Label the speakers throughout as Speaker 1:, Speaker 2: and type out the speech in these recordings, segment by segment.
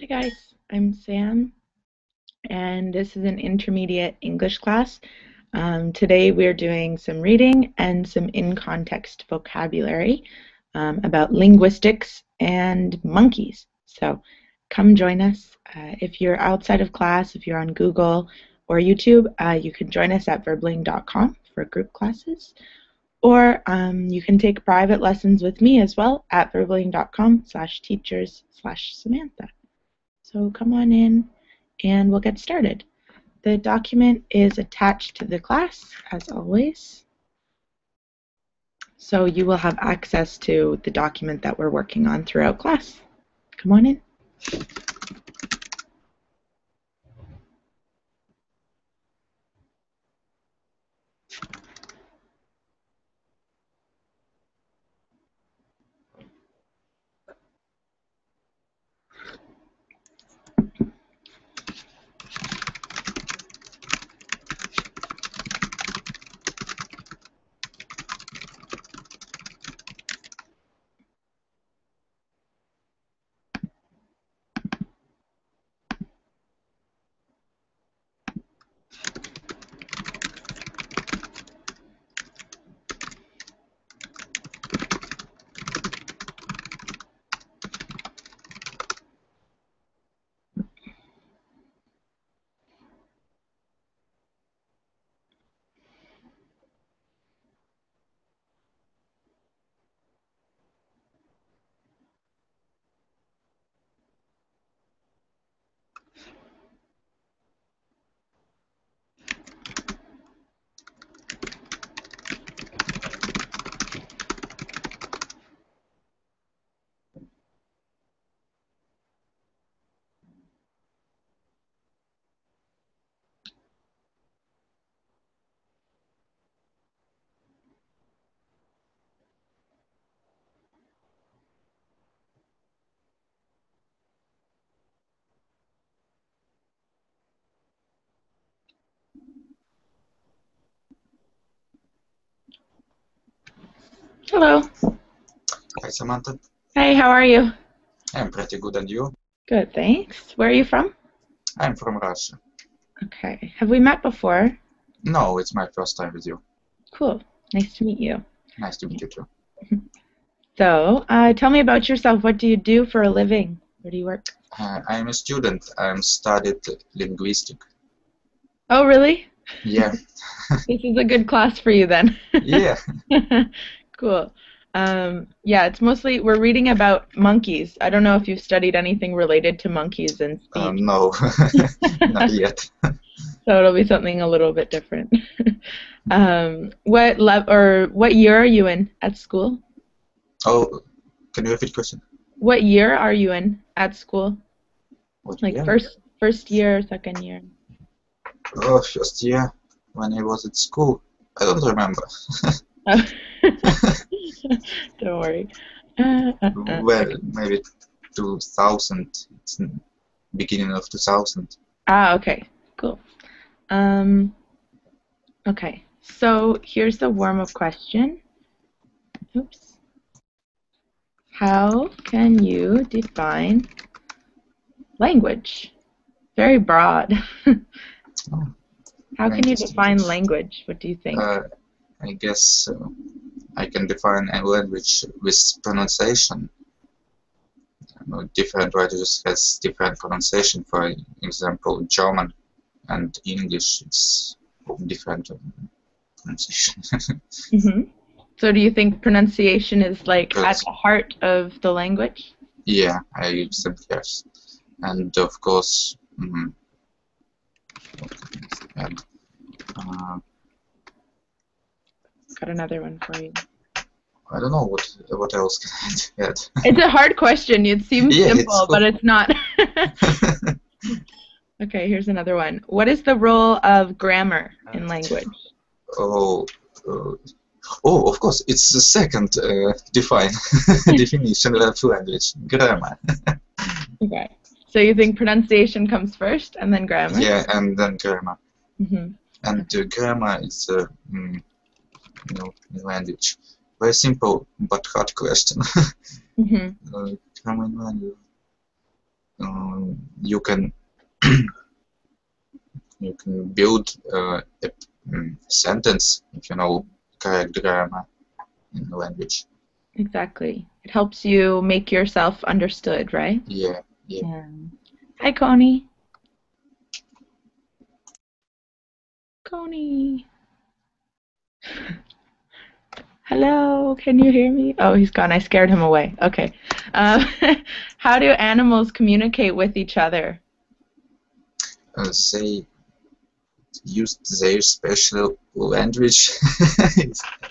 Speaker 1: Hi guys, I'm Sam, and this is an intermediate English class. Um, today we're doing some reading and some in-context vocabulary um, about linguistics and monkeys. So come join us. Uh, if you're outside of class, if you're on Google or YouTube, uh, you can join us at verbling.com for group classes. Or um, you can take private lessons with me as well at verbling.com slash teachers slash Samantha. So come on in and we'll get started. The document is attached to the class as always. So you will have access to the document that we're working on throughout class. Come on in. Hello.
Speaker 2: Hi, Samantha.
Speaker 1: Hey, how are you?
Speaker 2: I'm pretty good, and you?
Speaker 1: Good, thanks. Where are you from?
Speaker 2: I'm from Russia.
Speaker 1: Okay. Have we met before?
Speaker 2: No, it's my first time with you.
Speaker 1: Cool. Nice to meet you.
Speaker 2: Nice to meet you too.
Speaker 1: So, uh, tell me about yourself. What do you do for a living? Where do you work?
Speaker 2: Uh, I'm a student. I'm studied linguistic.
Speaker 1: Oh, really?
Speaker 2: Yeah,
Speaker 1: This is a good class for you then.
Speaker 2: yeah.
Speaker 1: Cool. Um, yeah, it's mostly we're reading about monkeys. I don't know if you've studied anything related to monkeys and speech,
Speaker 2: Uh, no, not yet.
Speaker 1: so it'll be something a little bit different. um, what lev- or what year are you in at school?
Speaker 2: Oh, can you repeat question?
Speaker 1: What year are you in at school?
Speaker 2: What
Speaker 1: Like
Speaker 2: year?
Speaker 1: first first year, second year?
Speaker 2: Oh, first year when I was at school. I don't remember.
Speaker 1: Oh. don't worry. Uh, uh, uh.
Speaker 2: well, maybe 2000. It's beginning of 2000.
Speaker 1: Ah, okay, cool. Um, okay, so here's the warm-up question. Oops. How can you define language? Very broad.
Speaker 2: Oh,
Speaker 1: How can you define language? What do you think?
Speaker 2: Uh, I guess uh, I can define a language with pronunciation. Different languages has different pronunciation. For example, German and English, it's different um, pronunciation.
Speaker 1: hmm So do you think pronunciation is like at the heart of the language?
Speaker 2: yeah, I think yes. And of course, mm, what can I add? Uh,
Speaker 1: Got another one for you.
Speaker 2: I don't know what what else can I add.
Speaker 1: It's a hard question. It seems
Speaker 2: Yeah, it's
Speaker 1: simple, but it's not. okay, here's another one. What is the role of grammar in language?
Speaker 2: Oh, uh, oh, of course, it's the second uh, define definition of language, grammar.
Speaker 1: Okay. So you think pronunciation comes first and then grammar?
Speaker 2: Yeah, and then grammar.
Speaker 1: hmm
Speaker 2: And uh, grammar is uh, mm, you know, in language. Very simple but hard question.
Speaker 1: hmm
Speaker 2: uh, grammar in language. um, you can you can build uh, a mm, sentence if you know correct grammar in the language.
Speaker 1: Exactly. It helps you make yourself understood, right?
Speaker 2: Yeah, yeah.
Speaker 1: Yeah. Hi, Coney. Coney. Hello, can you hear me? Oh, he's gone. I scared him away. Okay. Um, how do animals communicate with each other?
Speaker 2: Uh, they use their special language,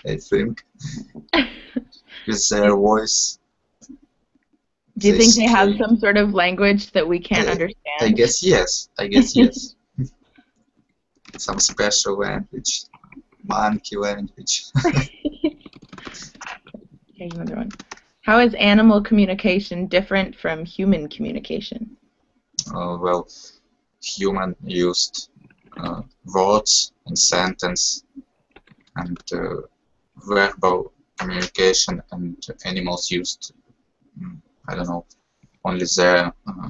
Speaker 2: I think, with their voice.
Speaker 1: Do you
Speaker 2: They
Speaker 1: think they have some sort of language that we can't
Speaker 2: Uh,
Speaker 1: understand?
Speaker 2: I guess yes. I guess yes. Some special language, monkey language.
Speaker 1: Okay, another one. How is animal communication different from human communication?
Speaker 2: uh, well, human used uh, words and sentence and uh, verbal communication, and animals used, mm, I don't know, only their uh,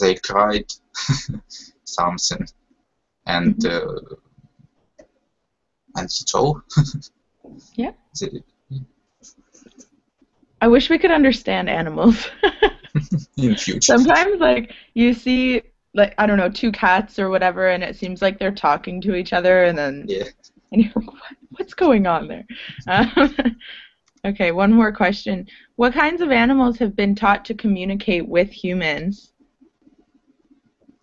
Speaker 2: they cried something, and uh, and that's all.
Speaker 1: Yeah.
Speaker 2: They-
Speaker 1: I wish we could understand animals.
Speaker 2: in future.
Speaker 1: Sometimes, like, you see, like, I don't know, two cats or whatever, and it seems like they're talking to each other, and then
Speaker 2: Yeah.
Speaker 1: and you're like, what, what's going on there? Um, okay, one more question. What kinds of animals have been taught to communicate with humans?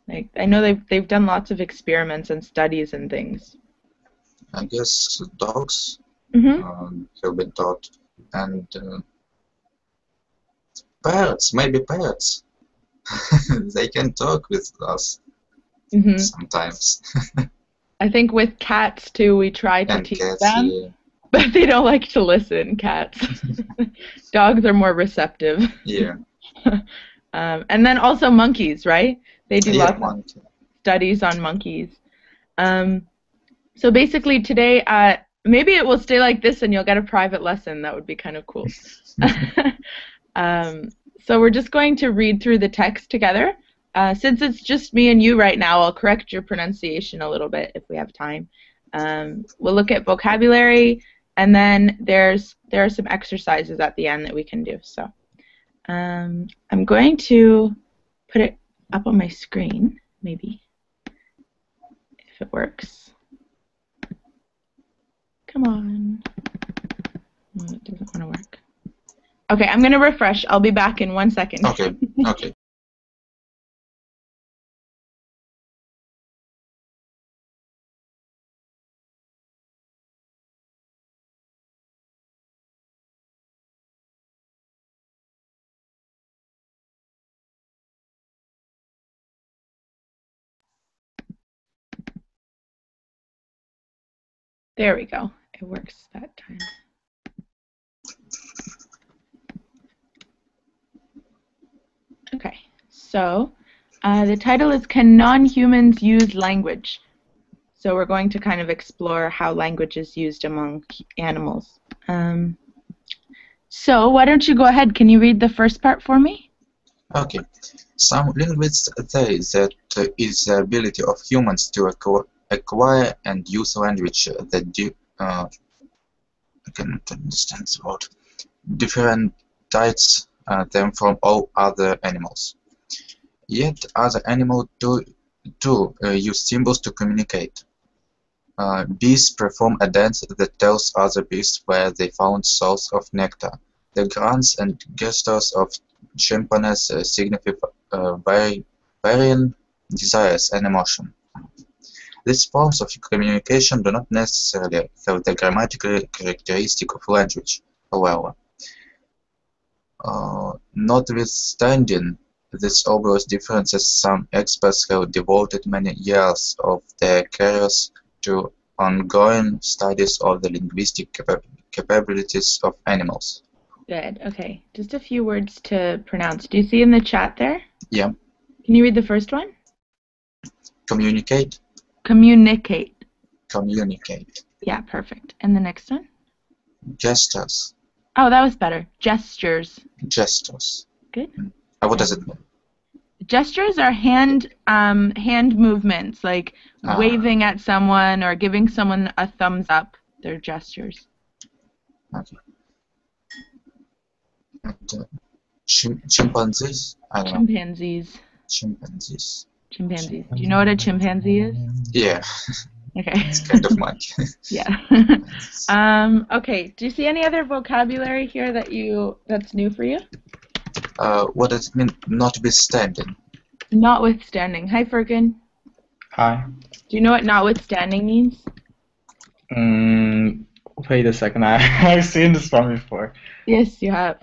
Speaker 1: Like, I know they've they've done lots of experiments and studies and things.
Speaker 2: I guess dogs
Speaker 1: hmm
Speaker 2: um, have been taught, and uh, parrots, maybe parrots. they can talk with us
Speaker 1: hmm
Speaker 2: sometimes.
Speaker 1: I think with cats too, we try to
Speaker 2: and
Speaker 1: teach
Speaker 2: cats,
Speaker 1: them,
Speaker 2: yeah.
Speaker 1: but they don't like to listen. Cats, dogs are more receptive.
Speaker 2: Yeah,
Speaker 1: Um, and then also monkeys, right? They do
Speaker 2: yeah,
Speaker 1: lots of studies on monkeys. Um, so basically today, uh, maybe it will stay like this and you'll get a private lesson. That would be kind of cool. Um, so we're just going to read through the text together. Uh, since it's just me and you right now, I'll correct your pronunciation a little bit if we have time. Um, we'll look at vocabulary, and then there's there are some exercises at the end that we can do. So um, I'm going to put it up on my screen, maybe, if it works. Come on. No, it doesn't want to work. Okay, I'm going to refresh. I'll be back in one second.
Speaker 2: Okay, okay.
Speaker 1: There we go. It works that time. Okay, so uh, the title is Can Non-Humans Use Language? So we're going to kind of explore how language is used among animals. Um, so why don't you go ahead? Can you read the first part for me?
Speaker 2: Okay. Some linguists say that uh, it's the ability of humans to acqu- acquire and use language that do, uh, I cannot understand the word, differentiates uh, them from all other animals. Yet other animals do, too uh, use symbols to communicate. Uh, bees perform a dance that tells other bees where they found source of nectar. The grunts and gestures of chimpanzees uh, signify uh, varying desires and emotion. These forms of communication do not necessarily have the grammatical characteristic of language, however. Uh, notwithstanding these obvious differences, some experts have devoted many years of their careers to ongoing studies of the linguistic capa- capabilities of animals.
Speaker 1: Good. Okay. Just a few words to pronounce. Do you see in the chat there?
Speaker 2: Yeah.
Speaker 1: Can you read the first one?
Speaker 2: Communicate,
Speaker 1: Communicate.
Speaker 2: communicate.
Speaker 1: Yeah, perfect. And the next one? Gestures are hand um, hand movements, like
Speaker 2: Ah.
Speaker 1: waving at someone or giving someone a thumbs up. They're gestures.
Speaker 2: Okay. And, uh, chim- chimpanzees? Don't know.
Speaker 1: Chimpanzees.
Speaker 2: Chimpanzees.
Speaker 1: Chimpanzees. Do you know what a chimpanzee is?
Speaker 2: Yeah,
Speaker 1: Okay.
Speaker 2: it's kind of monkey.
Speaker 1: yeah. um, okay. Do you see any other vocabulary here that you that's new for you?
Speaker 2: uh, what does it mean, notwithstanding?
Speaker 1: Notwithstanding. Hi, Furkan.
Speaker 3: Hi.
Speaker 1: Do you know what notwithstanding means?
Speaker 3: Mm, wait a second. I, I've seen this one before.
Speaker 1: Yes, you have.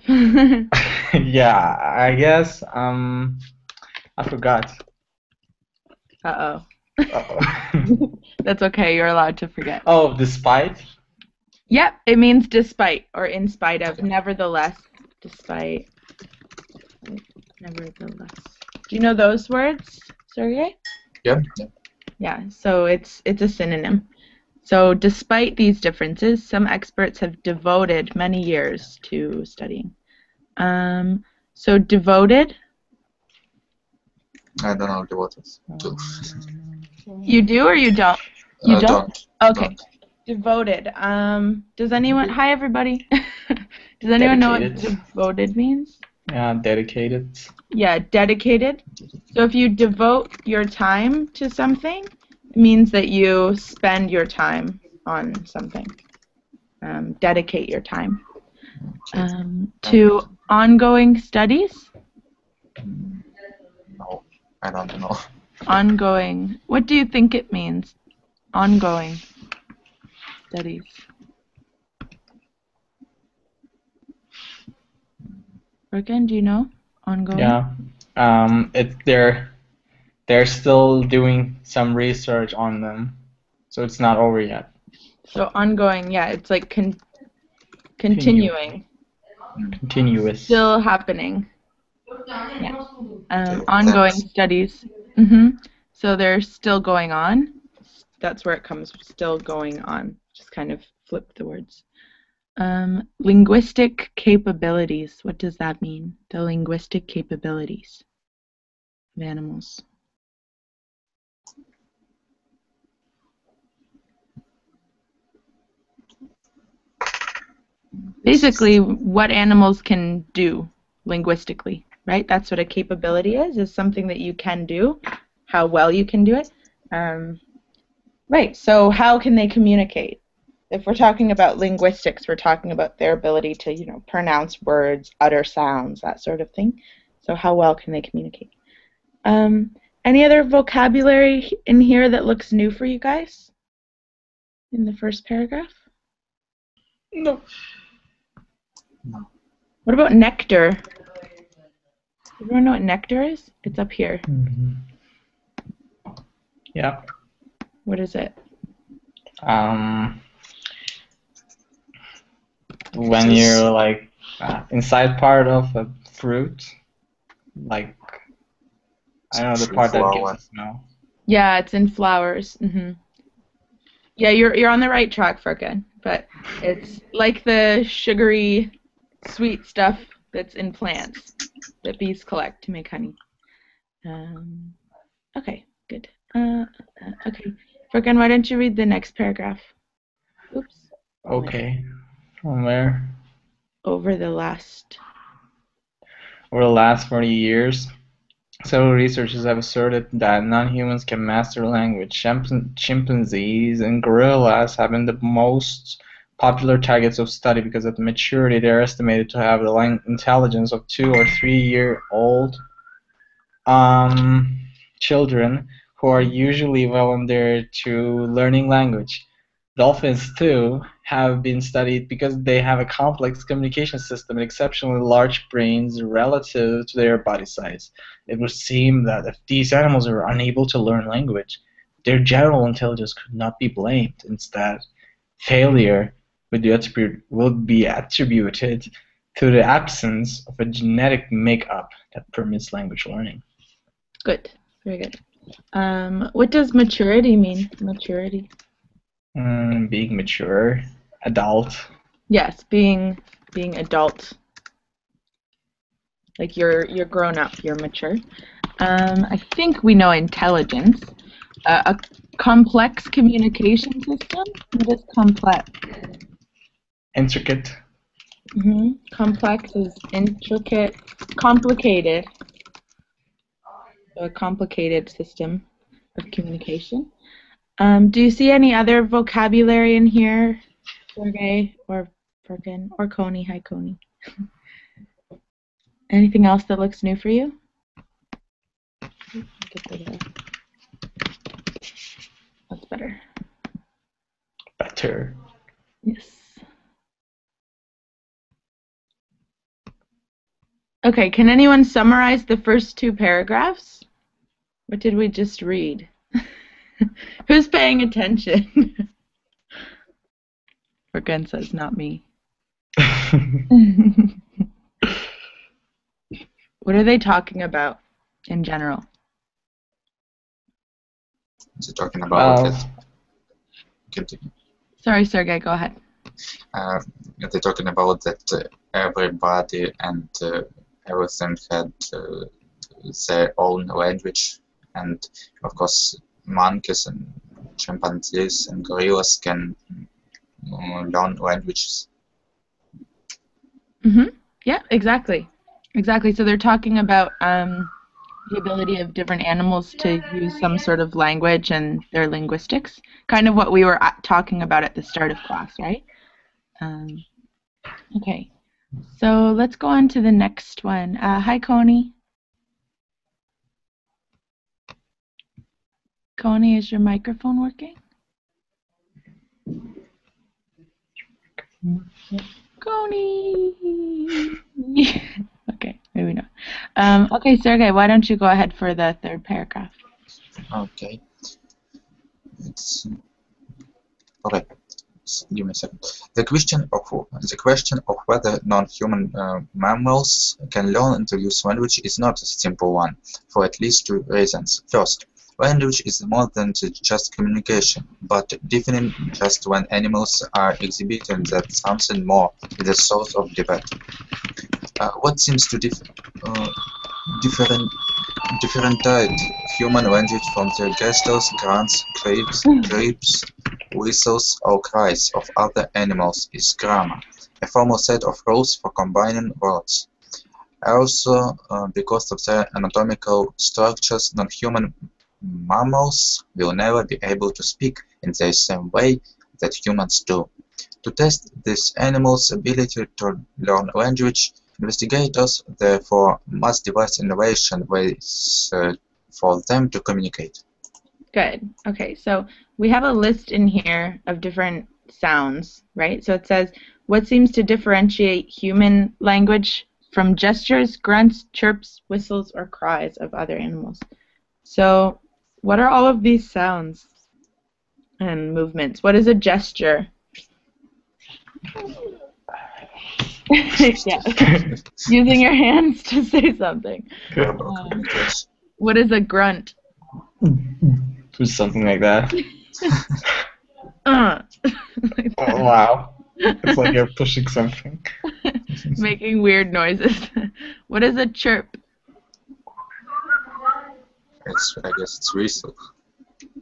Speaker 3: yeah, I guess. Um, I forgot.
Speaker 1: Uh
Speaker 3: Uh-oh.
Speaker 1: oh. That's okay. You're allowed to forget.
Speaker 3: oh, despite.
Speaker 1: Yep, it means despite or in spite of. Nevertheless, despite. Nevertheless. Do you know those words, Sergey?
Speaker 2: Yeah. yeah.
Speaker 1: Yeah, so it's it's a synonym. So despite these differences, some experts have devoted many years to studying. Um, so devoted,
Speaker 2: I don't know what it's. Do.
Speaker 1: you do or you don't? You
Speaker 2: Uh,
Speaker 1: don't?
Speaker 2: don't.
Speaker 1: Okay. Devoted. Um, does anyone? Hi, everybody. does anyone know what devoted means?
Speaker 3: Yeah, dedicated.
Speaker 1: Yeah, dedicated. So if you devote your time to something, it means that you spend your time on something. Um, dedicate your time. Um, to ongoing studies.
Speaker 2: No, I don't know.
Speaker 1: Ongoing. What do you think it means? Ongoing studies. Again, do you know? Ongoing.
Speaker 3: Yeah. Um, it they're they're still doing some research on them, so it's not over yet.
Speaker 1: So ongoing, yeah, it's like con- continuing,
Speaker 3: Continuous.
Speaker 1: still happening. Yeah. Um, ongoing
Speaker 2: thanks.
Speaker 1: studies. hmm So they're still going on. That's where it comes. Still going on. Just kind of flip the words. Um, linguistic capabilities. What does that mean? The linguistic capabilities of animals. Basically, what animals can do linguistically, right? That's what a capability is, is something that you can do, how well you can do it. Um, right, so how can they communicate? If we're talking about linguistics, we're talking about their ability to, you know, pronounce words, utter sounds, that sort of thing. So how well can they communicate? Um, any other vocabulary in here that looks new for you guys? In the first paragraph?
Speaker 3: No.
Speaker 2: No.
Speaker 1: What about nectar? Everyone know what nectar is? It's up here.
Speaker 3: Mhm. Yeah.
Speaker 1: What is it?
Speaker 3: Um, when you're like uh, inside part of a fruit, like I don't know the
Speaker 2: Fruit
Speaker 3: part that gives us smell.
Speaker 1: Yeah, it's in flowers. hmm Yeah, you're you're on the right track, Furkan. But it's like the sugary, sweet stuff that's in plants that bees collect to make honey. Um, okay, good. Uh, uh, okay, Furkan, why don't you read the next paragraph? Oops.
Speaker 3: Okay. From where?
Speaker 1: Over the last.
Speaker 3: Over the last 40 years, several researchers have asserted that non-humans can master language. Chimp- chimpanzees and gorillas have been the most popular targets of study because at maturity they are estimated to have the lang- intelligence of two or three year old um, children who are usually on to learning language. Dolphins, too, have been studied because they have a complex communication system and exceptionally large brains relative to their body size. It would seem that if these animals are unable to learn language, their general intelligence could not be blamed. Instead, failure would be, attribute, would be attributed to the absence of a genetic makeup that permits language learning.
Speaker 1: Good. Very good. Um, what does maturity mean? Maturity.
Speaker 3: Mm, being mature, adult.
Speaker 1: Yes, being being adult. Like you're you're grown up, you're mature. Um, I think we know intelligence. Uh, a complex communication system. What is complex?
Speaker 3: Intricate.
Speaker 1: hmm Complex is intricate, complicated. So a complicated system of communication. Um, do you see any other vocabulary in here, Sergey or Furkan or Coney? Hi, Coney. Anything else that looks new for you? Uh, That's better.
Speaker 3: Better.
Speaker 1: Yes. Okay, can anyone summarize the first two paragraphs? What did we just read? Who's paying attention? Organ says, not me. what are they talking about in general?
Speaker 2: Is it talking about
Speaker 3: Well,
Speaker 2: it? Continue.
Speaker 1: Sorry, Sergey, go ahead.
Speaker 2: Uh, they're talking about that uh, everybody and uh, everything had uh, their own language, and of course, monkeys and chimpanzees and gorillas can uh, learn languages.
Speaker 1: Mm-hmm. Yeah, exactly. Exactly. So they're talking about um, the ability of different animals to use some sort of language and their linguistics. Kind of what we were at- talking about at the start of class, right? Um, okay. So let's go on to the next one. Uh, hi, Coney. Coney, is your microphone working? Coney. okay, maybe not. Um, okay, Sergey, why don't you go ahead for the third paragraph?
Speaker 2: Okay. It's okay. Give me a second. The question of the question of whether non-human uh, mammals can learn and to use language is not a simple one, for at least two reasons. First, language is more than just communication, but defining just when animals are exhibiting that something more is the source of debate. Uh, what seems to dif- uh, different differentiate human language from the gestures, grunts, creeps, creeps, whistles, or cries of other animals is grammar, a formal set of rules for combining words. Also, uh, because of their anatomical structures, non-human mammals will never be able to speak in the same way that humans do. To test these animals' ability to learn language, investigators therefore must devise innovation ways uh, for them to communicate.
Speaker 1: Good. Okay, so we have a list in here of different sounds, right? So it says what seems to differentiate human language from gestures, grunts, chirps, whistles, or cries of other animals. So, what are all of these sounds and movements? What is a gesture? yeah, using your hands to say something. Um. What is a grunt?
Speaker 3: Do something like that.
Speaker 1: Uh. Like
Speaker 3: Oh,
Speaker 1: that.
Speaker 3: wow. It's like you're pushing something.
Speaker 1: making weird noises. what is a chirp?
Speaker 2: It's, I guess it's whistle.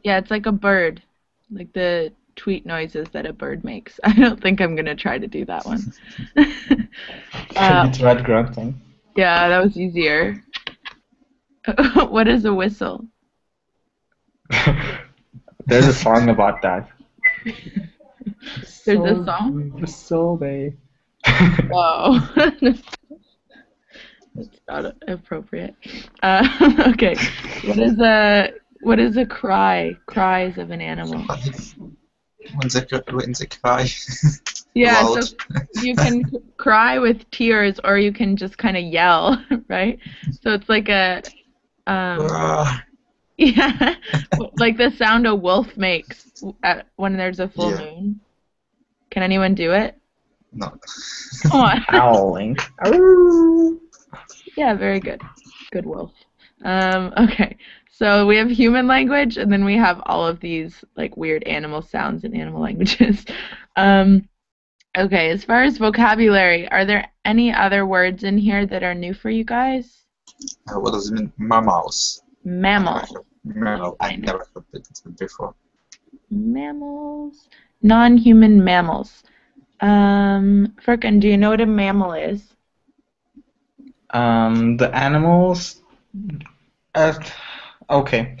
Speaker 1: Yeah, it's like a bird, like the tweet noises that a bird makes. I don't think I'm gonna try to do that one. uh,
Speaker 3: you tried grunting.
Speaker 1: yeah, that was easier. what is a whistle?
Speaker 3: There's a song about that.
Speaker 1: There's a song?
Speaker 3: Whistle they.
Speaker 1: Oh. That's not appropriate. Uh, okay. What is a what is a cry? Cries of an animal.
Speaker 2: When they, cr- when they cry
Speaker 1: Yeah,
Speaker 2: loud.
Speaker 1: so you can cry with tears or you can just kind of yell, right? So it's like a um
Speaker 2: Ah,
Speaker 1: yeah, like the sound a wolf makes at, when there's a full
Speaker 2: Yeah.
Speaker 1: moon. Can anyone do it?
Speaker 2: no.
Speaker 1: Come on.
Speaker 3: Howling.
Speaker 1: Yeah, very good. Good wolf. Um, okay, so we have human language, and then we have all of these like weird animal sounds and animal languages. Um, okay, as far as vocabulary, are there any other words in here that are new for you guys?
Speaker 2: Uh, what does it mean? Mammals.
Speaker 1: Mammal.
Speaker 2: Mammal. I never heard it before.
Speaker 1: Mammals. Non-human mammals. Um, Furkan, do you know what a mammal is?
Speaker 3: Um, the animals. Uh, okay,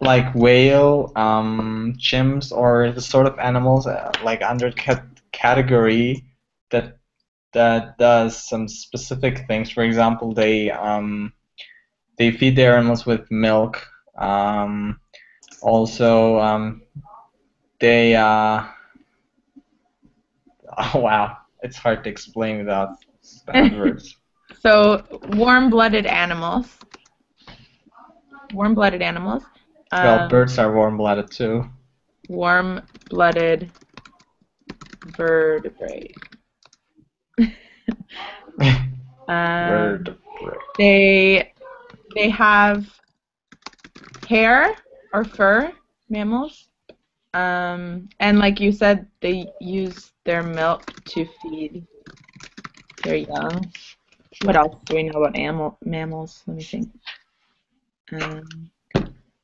Speaker 3: like whale, um, chimps, or the sort of animals uh, like under cat- category that that does some specific things. For example, they um, they feed their animals with milk. Um, also, um, they uh, oh wow, it's hard to explain without bad words.
Speaker 1: So, warm-blooded animals. Warm-blooded animals.
Speaker 3: Well,
Speaker 1: Um,
Speaker 3: birds are warm-blooded too.
Speaker 1: warm-blooded vertebrate. Um,
Speaker 3: Vertebrate.
Speaker 1: They they have hair or fur, mammals. Um, and like you said, they use their milk to feed their young. What else do we know about mammal, mammals? Let me think. Um,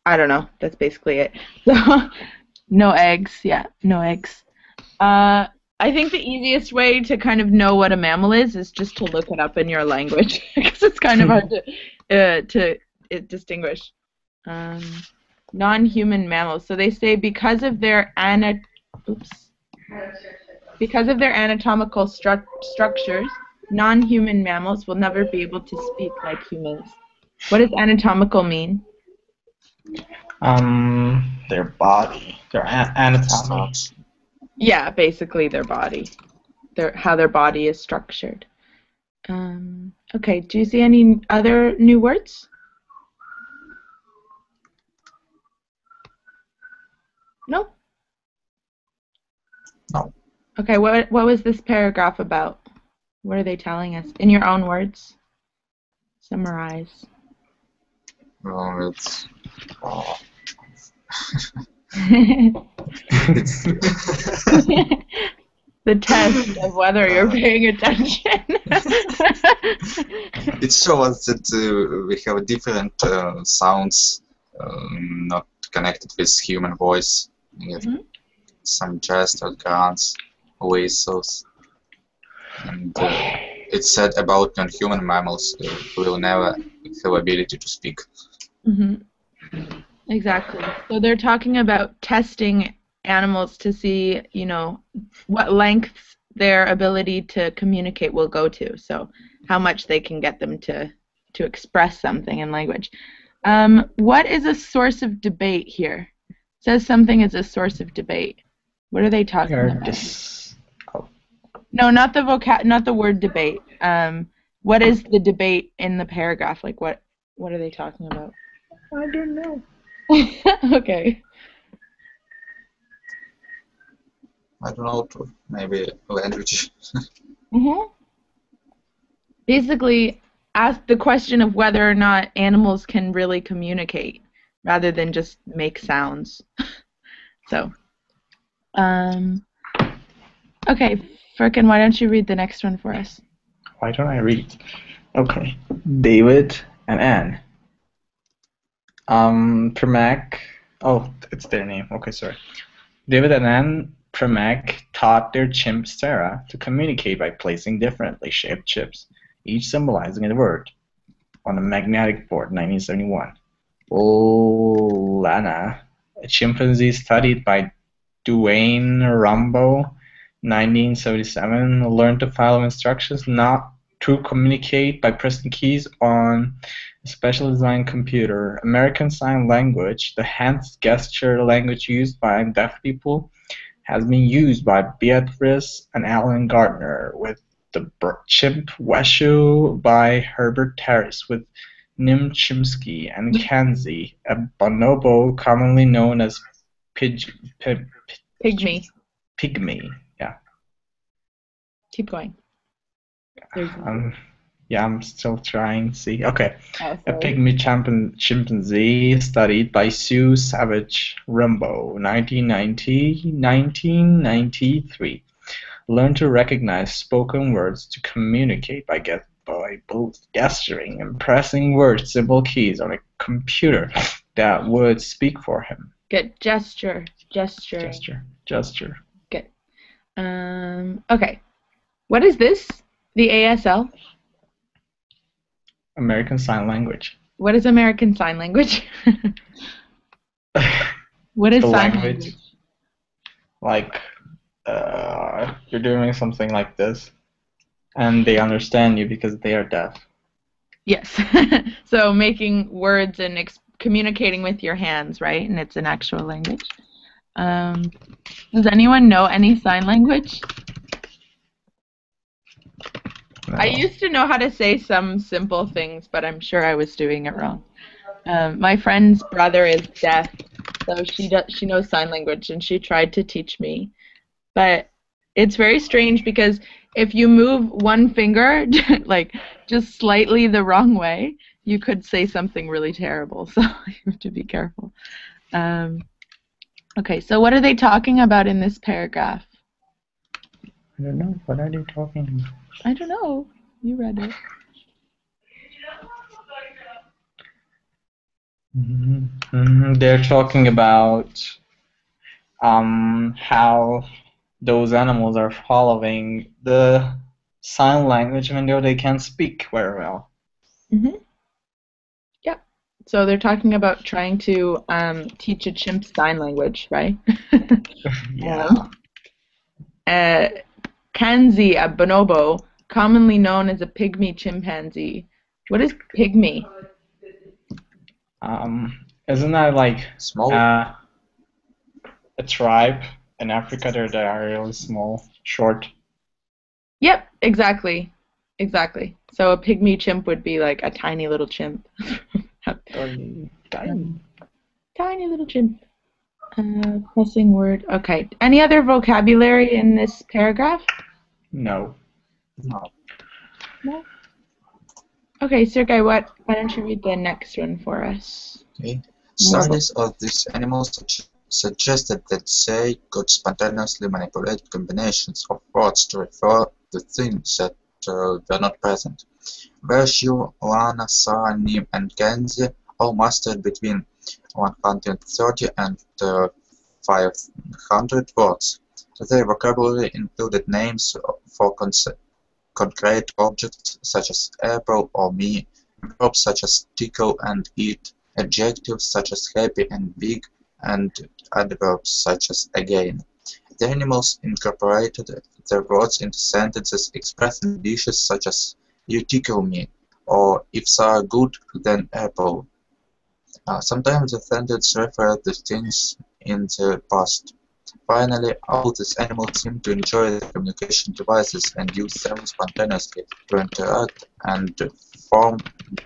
Speaker 1: I don't know. That's basically it. So, no eggs. Yeah, no eggs. Uh, I think the easiest way to kind of know what a mammal is is just to look it up in your language because it's kind of hard to uh, to uh, distinguish. Um, non-human mammals. So they say because of their ana oops, because of their anatomical stru- structures, non-human mammals will never be able to speak like humans. What does anatomical mean?
Speaker 3: Um, their body, their a- anatomy.
Speaker 1: Yeah, basically their body, their how their body is structured. Um, okay. Do you see any other new words? No.
Speaker 2: No.
Speaker 1: Okay. What what was this paragraph about? What are they telling us in your own words? Summarize.
Speaker 2: Well, it's. Oh.
Speaker 1: the test of whether you're paying attention.
Speaker 2: it shows that uh, we have different uh, sounds um, not connected with human voice. Have
Speaker 1: Mhm.
Speaker 2: some gestures, grunts, whistles. And uh, it said about non-human mammals uh, will never have ability to speak.
Speaker 1: hmm Exactly. So they're talking about testing animals to see, you know, what lengths their ability to communicate will go to. So how much they can get them to to express something in language. Um, what is a source of debate here? It says something is a source of debate. What are they talking
Speaker 3: Or
Speaker 1: about?
Speaker 3: dis-
Speaker 1: No, not the vocab, not the word debate. Um, what is the debate in the paragraph? Like what? What are they talking about?
Speaker 3: I don't know.
Speaker 1: okay.
Speaker 2: I don't know, maybe language.
Speaker 1: hmm Basically, ask the question of whether or not animals can really communicate rather than just make sounds. so, um, okay, Furkan, why don't you read the next one for us?
Speaker 3: Why don't I read? Okay. David and Anne. Um, Premack. Oh, it's their name. Okay, sorry. David and Anne Premack taught their chimp Sarah to communicate by placing differently shaped chips, each symbolizing a word, on a magnetic board. 1971. Lana, a chimpanzee studied by Duane Rumbaugh, 1977, learned to follow instructions not to communicate by pressing keys on a special designed computer. American Sign Language, the hand gesture language used by deaf people, has been used by Beatrice and Alan Gardner, with the chimp Washoe by Herbert Harris, with Nim Chimpsky and mm-hmm. Kanzi, a bonobo commonly known as pig, pig,
Speaker 1: Pygmy.
Speaker 3: pygmy.
Speaker 1: Keep going.
Speaker 3: Um, yeah, I'm still trying. See, okay.
Speaker 1: oh,
Speaker 3: A pygmy chimpan- chimpanzee studied by Sue Savage Rumbaugh, 1990 1993. Learned to recognize spoken words to communicate by get, by both gesturing and pressing word symbol keys on a computer that would speak for him.
Speaker 1: Good. Gesture. Gesture.
Speaker 3: Gesture. Gesture. Good.
Speaker 1: Um, okay. What is this? The ASL?
Speaker 3: American Sign Language.
Speaker 1: What is American Sign Language? what is sign
Speaker 3: language.
Speaker 1: language?
Speaker 3: like uh, you're doing something like this, and they understand you because they are deaf.
Speaker 1: Yes. so making words and ex- communicating with your hands, right? And it's an actual language. Um, does anyone know any sign language? I used to know how to say some simple things, but I'm sure I was doing it wrong. Um, my friend's brother is deaf, so she does she knows sign language, and she tried to teach me, but it's very strange because if you move one finger like just slightly the wrong way, you could say something really terrible. So you have to be careful. Um, okay, so what are they talking about in this paragraph?
Speaker 3: I don't know. What are they talking?
Speaker 1: I don't know. You read it.
Speaker 3: hmm They're talking about um, how those animals are following the sign language even though they can't speak very well.
Speaker 1: Mm-hmm. Yep. So they're talking about trying to um, teach a chimp sign language, right?
Speaker 3: yeah.
Speaker 1: uh, Kanzi, a bonobo, commonly known as a pygmy chimpanzee. What is pygmy?
Speaker 3: Um, isn't that like
Speaker 2: Small.
Speaker 3: uh, a tribe in Africa? They're, they are really small, short.
Speaker 1: Yep, exactly. Exactly. So a pygmy chimp would be like a tiny little chimp.
Speaker 3: Tiny. tiny.
Speaker 1: tiny little chimp. Uh, pressing word. Okay. Any other vocabulary in this paragraph?
Speaker 3: No.
Speaker 2: no.
Speaker 1: Okay, Sergei, what? Why don't you read the next one for us?
Speaker 2: Okay. Studies of these animals sug- suggested that they could spontaneously manipulate combinations of words to refer to things that uh, were not present. Virtue, Lana, Sarah, Nim, and Kanzi all mastered between 130 and uh, 500 words. Their vocabulary included names for concrete objects such as apple or me, verbs such as tickle and eat, adjectives such as happy and big, and adverbs such as again. The animals incorporated their words into sentences expressing dishes such as you tickle me, or if sour good, then apple. Uh, sometimes the sentence referred to things in the past. Finally, all these animals seem to enjoy the communication devices and use them spontaneously to interact and form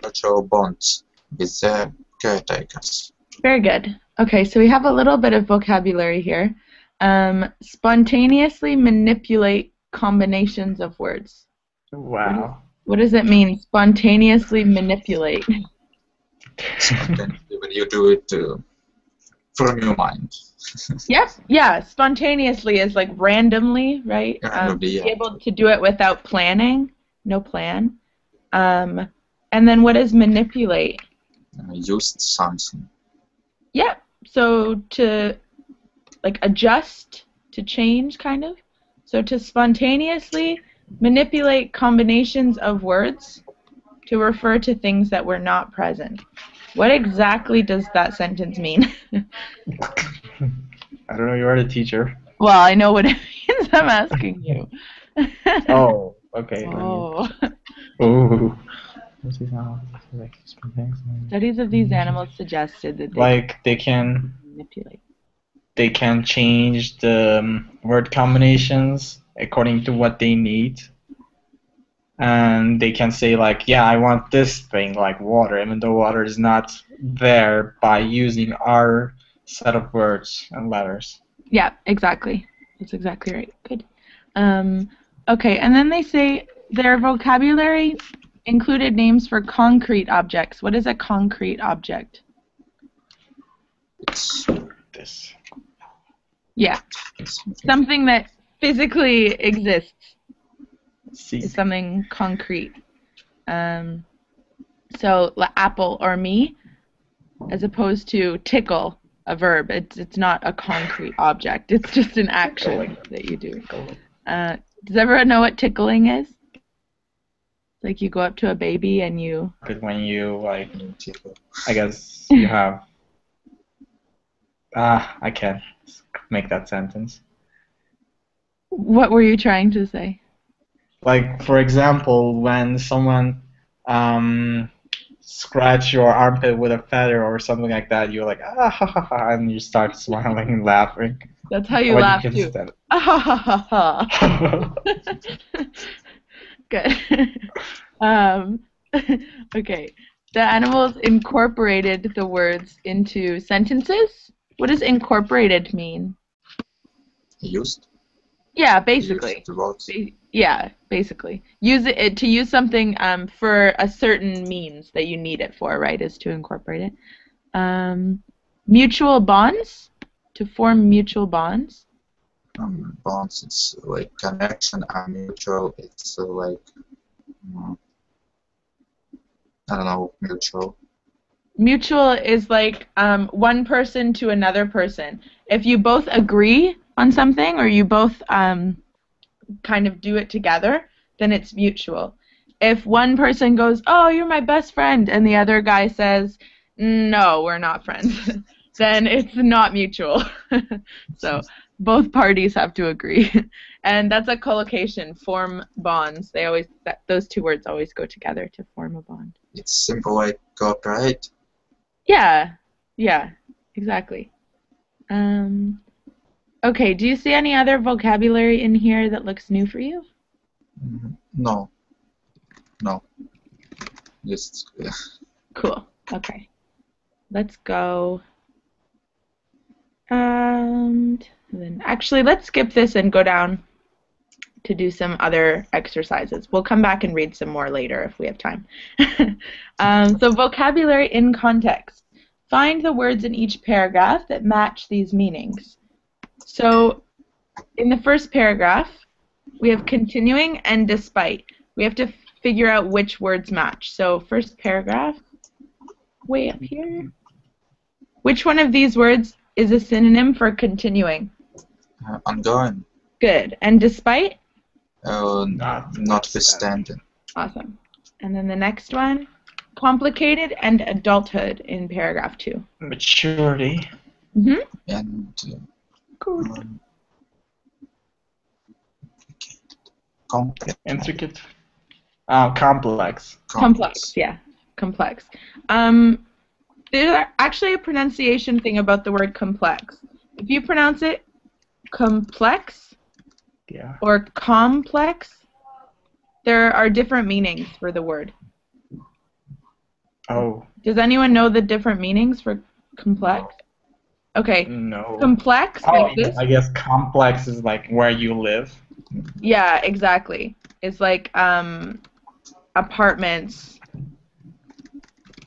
Speaker 2: virtual bonds with their caretakers.
Speaker 1: Very good. Okay, so we have a little bit of vocabulary here. Um, spontaneously manipulate combinations of words.
Speaker 3: Wow.
Speaker 1: What does it mean? Spontaneously manipulate.
Speaker 2: Spontaneously when you do it uh, from your mind.
Speaker 1: Yep. Yeah. Spontaneously is like randomly, right? Um,
Speaker 2: yeah.
Speaker 1: Be able to do it without planning. No plan. Um, and then what is manipulate?
Speaker 2: Uh, used something.
Speaker 1: Yep. So to like adjust, to change, kind of. So to spontaneously manipulate combinations of words to refer to things that were not present. What exactly does that sentence mean?
Speaker 3: I don't know. You are the teacher.
Speaker 1: well, I know what it means. I'm asking you.
Speaker 3: Oh. Okay.
Speaker 1: Oh.
Speaker 3: Ooh. What's this now? Like, spontaneous-
Speaker 1: Studies of these animals suggested that they
Speaker 3: Like they can
Speaker 1: manipulate.
Speaker 3: they can change the um, word combinations according to what they need. And they can say like, yeah, I want this thing like water, even though water is not there by using our set of words and letters.
Speaker 1: Yeah, exactly. That's exactly right. Good. Um, okay, and then they say their vocabulary included names for concrete objects. What is a concrete object?
Speaker 2: It's,
Speaker 3: This.
Speaker 1: Yeah,
Speaker 2: something.
Speaker 1: something that physically exists
Speaker 3: See.
Speaker 1: is something concrete. Um, so la- apple or me, as opposed to tickle, a verb. It's it's not a concrete object. It's just an action
Speaker 3: Tickling.
Speaker 1: that you do. Uh, does everyone know what tickling is? Like you go up to a baby and you.
Speaker 3: Because when you like,
Speaker 2: Tickle.
Speaker 3: I guess you have. Ah, I can't make that sentence.
Speaker 1: What were you trying to say?
Speaker 3: Like for example, when someone um, scratch your armpit with a feather or something like that, you're like ah ha ha ha, and you start smiling and laughing.
Speaker 1: That's how you
Speaker 3: Or
Speaker 1: laugh
Speaker 3: can
Speaker 1: too. Ah, ha, ha, ha, ha. Good. um, okay. The animals incorporated the words into sentences. What does incorporated mean?
Speaker 2: Used.
Speaker 1: Yeah, basically.
Speaker 2: Used the words.
Speaker 1: Ba- Yeah, basically. Use it, it to use something um, for a certain means that you need it for, right? Is to incorporate it. Um, mutual bonds to form mutual bonds.
Speaker 2: Um, bonds. It's like connection and mutual. It's uh, like. mm, I don't know. Mutual.
Speaker 1: Mutual is like um, one person to another person. If you both agree on something or you both um, kind of do it together, then it's mutual. If one person goes, "Oh, you're my best friend," and the other guy says, "No, we're not friends," then it's not mutual. so both parties have to agree, and that's a collocation. Form bonds. They always that, those two words always go together to form a bond.
Speaker 2: It's simple like cooperate.
Speaker 1: Yeah, yeah, exactly. Um, okay, do you see any other vocabulary in here that looks new for you?
Speaker 2: No. No. Just uh,
Speaker 1: Cool. Okay. Let's go. And then actually, let's skip this and go down to do some other exercises. We'll come back and read some more later if we have time. um, so, vocabulary in context. Find the words in each paragraph that match these meanings. So, in the first paragraph, we have continuing and despite. We have to figure out which words match. So, first paragraph, way up here. Which one of these words is a synonym for continuing?
Speaker 2: uh, ongoing.
Speaker 1: Good. And despite?
Speaker 2: Uh,
Speaker 3: Not-
Speaker 2: notwithstanding.
Speaker 1: Awesome. And then the next one, complicated and adulthood in paragraph two.
Speaker 3: Maturity.
Speaker 1: Mm-hmm.
Speaker 2: And uh,
Speaker 1: Good.
Speaker 2: um, complex.
Speaker 3: Intricate. Uh, complex.
Speaker 1: Complex, yeah. Complex. Um, there's actually a pronunciation thing about the word complex. If you pronounce it complex
Speaker 3: Yeah.
Speaker 1: or complex, there are different meanings for the word.
Speaker 3: Oh
Speaker 1: Does anyone know the different meanings for complex? Okay.
Speaker 3: no.
Speaker 1: Complex
Speaker 3: Oh,
Speaker 1: like this.
Speaker 3: I guess complex is like where you live.
Speaker 1: Yeah, exactly. It's like um, apartments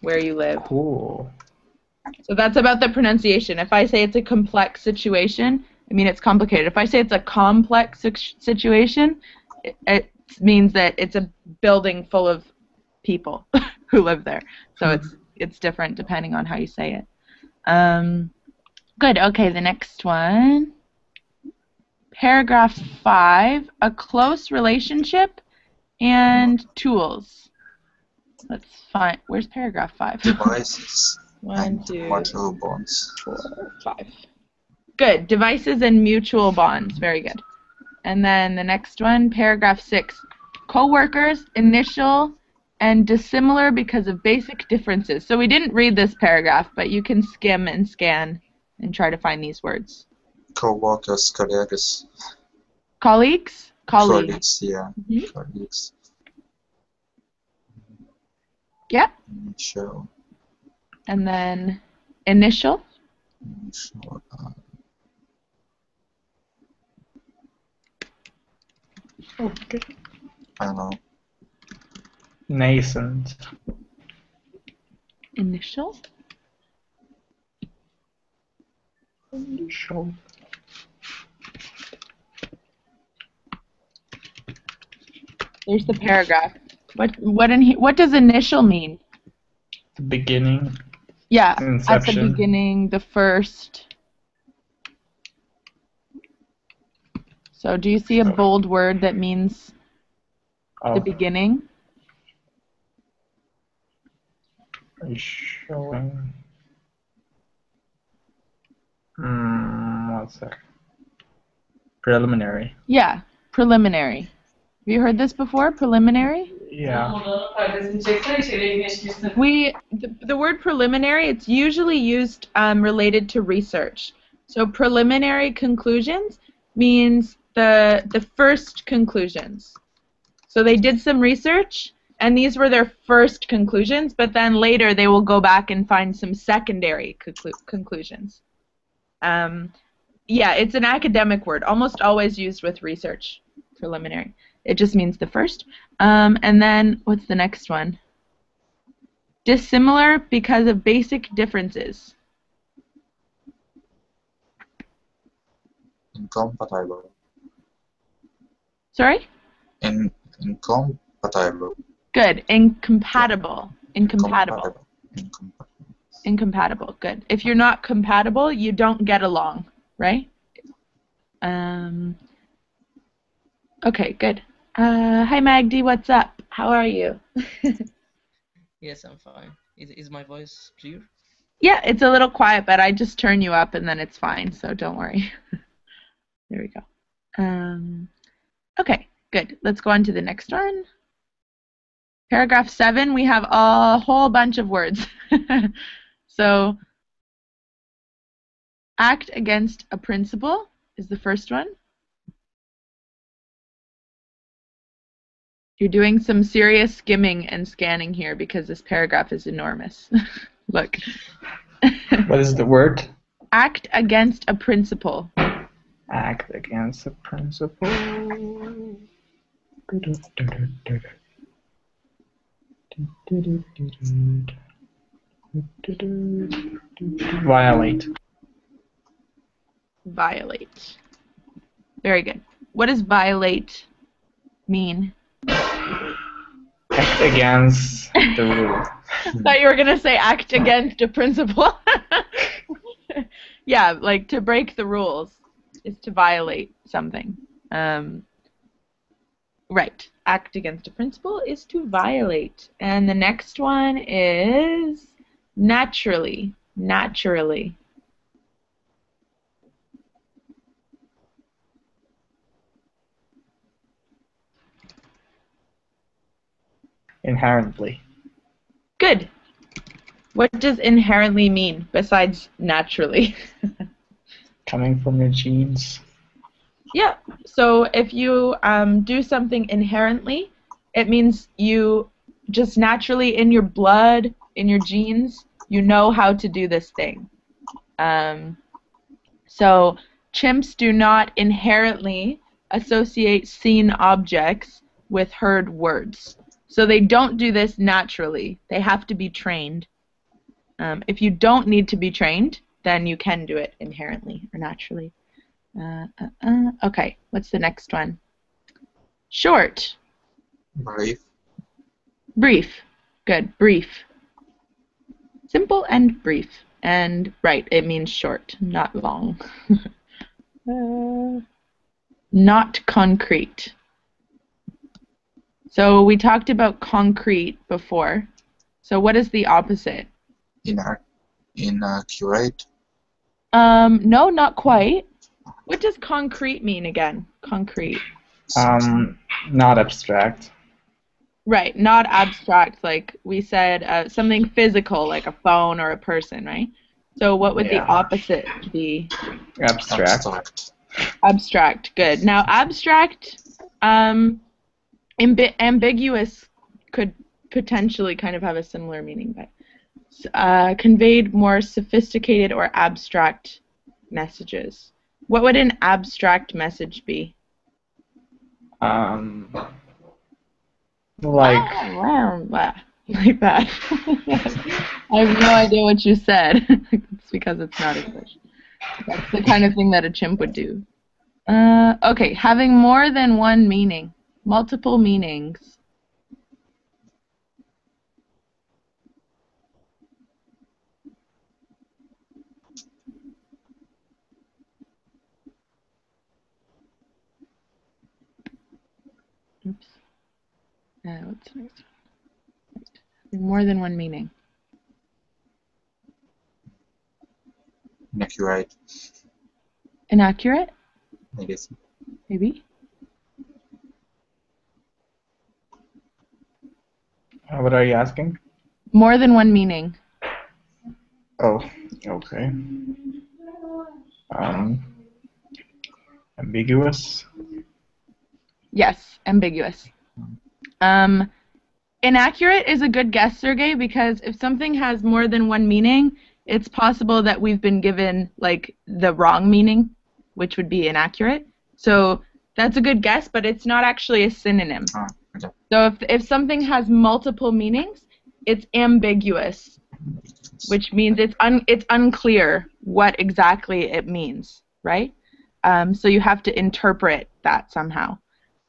Speaker 1: where you live.
Speaker 3: Cool.
Speaker 1: So that's about the pronunciation. If I say it's a complex situation, I mean it's complicated. If I say it's a complex situation, it, it means that it's a building full of people who live there. So it's it's different depending on how you say it. Um, good. Okay, the next one. Paragraph five: a close relationship and tools. Let's find. Where's paragraph five?
Speaker 2: Devices
Speaker 1: One,
Speaker 2: and
Speaker 1: two,
Speaker 2: mutual bonds.
Speaker 1: four, five. Good. Devices and mutual bonds. Very good. And then the next one, paragraph six. Co-workers, initial, and dissimilar because of basic differences. So we didn't read this paragraph, but you can skim and scan and try to find these words.
Speaker 2: Co-workers, colleagues,
Speaker 1: Colleagues? Colleagues.
Speaker 2: colleagues, yeah,
Speaker 1: Mhm.
Speaker 2: colleagues.
Speaker 1: Yep.
Speaker 2: Show,
Speaker 1: And then initial.
Speaker 2: show, uh,
Speaker 3: Okay.
Speaker 2: I don't know.
Speaker 3: Nascent.
Speaker 1: Initial.
Speaker 3: Show.
Speaker 1: There's the paragraph. What what in he- what does initial mean?
Speaker 3: The beginning.
Speaker 1: Yeah, at the beginning, the first. So do you see a bold word that means
Speaker 3: Oh,
Speaker 1: the beginning?
Speaker 3: are you showing? Hmm, one sec. Preliminary.
Speaker 1: Yeah, preliminary. Have you heard this before? Preliminary?
Speaker 3: Yeah.
Speaker 1: We the, the word preliminary. It's usually used um, related to research. So preliminary conclusions means the the first conclusions. So they did some research, and these were their first conclusions. But then later they will go back and find some secondary conclu- conclusions. Um, yeah, it's an academic word, almost always used with research. Preliminary. It just means the first. Um, and then what's the next one? Dissimilar because of basic differences.
Speaker 2: Incompatible.
Speaker 1: Sorry?
Speaker 2: In incompatible.
Speaker 1: Good. Incompatible. Incompatible.
Speaker 2: Incompatible.
Speaker 1: Incompatible. Good. If you're not compatible, you don't get along, right? Um. Okay. Good. Uh, hi Magdi, what's up? How are you?
Speaker 4: Yes, I'm fine. Is, is my voice clear?
Speaker 1: Yeah, it's a little quiet, but I just turn you up and then it's fine, so don't worry. there we go. Um, okay, good. Let's go on to the next one. Paragraph 7, we have a whole bunch of words. so, act against a principle is the first one. You're doing some serious skimming and scanning here because this paragraph is enormous. Look.
Speaker 3: What is the word?
Speaker 1: Act against a principle.
Speaker 3: Act against the principle. Violate.
Speaker 1: Violate. Very good. What does violate mean?
Speaker 3: Act against the rule.
Speaker 1: I thought you were going to say act against a principle. yeah, like to break the rules is to violate something. Um, right. Act against a principle is to violate. And the next one is naturally. Naturally.
Speaker 3: Inherently.
Speaker 1: Good. What does inherently mean besides naturally?
Speaker 3: Coming from your genes.
Speaker 1: Yeah. So if you um, do something inherently, it means you just naturally in your blood, in your genes, you know how to do this thing. Um, so chimps do not inherently associate seen objects with heard words. So they don't do this naturally. They have to be trained. Um, if you don't need to be trained, then you can do it inherently or naturally. Uh, uh, uh, okay, what's the next one? Short.
Speaker 2: Brief.
Speaker 1: Brief. Good. Brief. Simple and brief. And right, it means short, not long. uh, not concrete. So we talked about concrete before. So what is the opposite?
Speaker 2: Inac- inaccurate.
Speaker 1: Um, no, not quite. What does concrete mean again? Concrete.
Speaker 3: Um, not abstract.
Speaker 1: Right, not abstract. Like we said, uh, something physical, like a phone or a person, right? So what would the opposite be?
Speaker 3: Abstract.
Speaker 2: Abstract.
Speaker 1: Abstract. Good. Now, abstract, um, ambi- ambiguous could potentially kind of have a similar meaning, but uh, conveyed more sophisticated or abstract messages. What would an abstract message be?
Speaker 3: Um, like
Speaker 1: Oh, like that. I have no idea what you said. it's because it's not English. That's the kind of thing that a chimp would do. Uh, okay, having more than one meaning, multiple meanings. Uh, what's the next one? More than one meaning.
Speaker 2: Inaccurate,
Speaker 1: Inaccurate,
Speaker 2: I guess.
Speaker 1: maybe.
Speaker 3: Uh, what are you asking?
Speaker 1: More than one meaning.
Speaker 3: Oh, okay. Um, ambiguous.
Speaker 1: Yes, ambiguous. Um, inaccurate is a good guess, Sergey, because if something has more than one meaning, it's possible that we've been given like the wrong meaning, which would be inaccurate. So that's a good guess, but it's not actually a synonym.
Speaker 2: Ah, okay.
Speaker 1: So if if something has multiple meanings, it's ambiguous, which means it's un it's unclear what exactly it means, right? Um, so you have to interpret that somehow.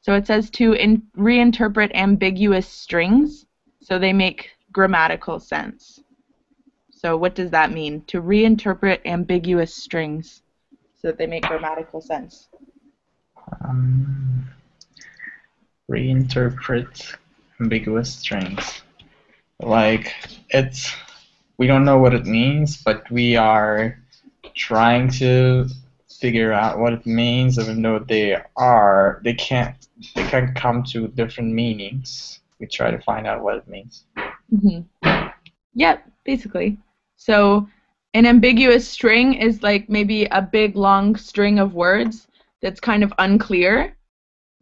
Speaker 1: So it says to in, reinterpret ambiguous strings so they make grammatical sense. So what does that mean? To reinterpret ambiguous strings so that they make grammatical sense.
Speaker 3: Um, reinterpret ambiguous strings. Like it's we don't know what it means, but we are trying to figure out what it means, even though they are they can't they can come to different meanings. We try to find out what it means.
Speaker 1: Mm-hmm. Yep, basically. So an ambiguous string is like maybe a big long string of words that's kind of unclear,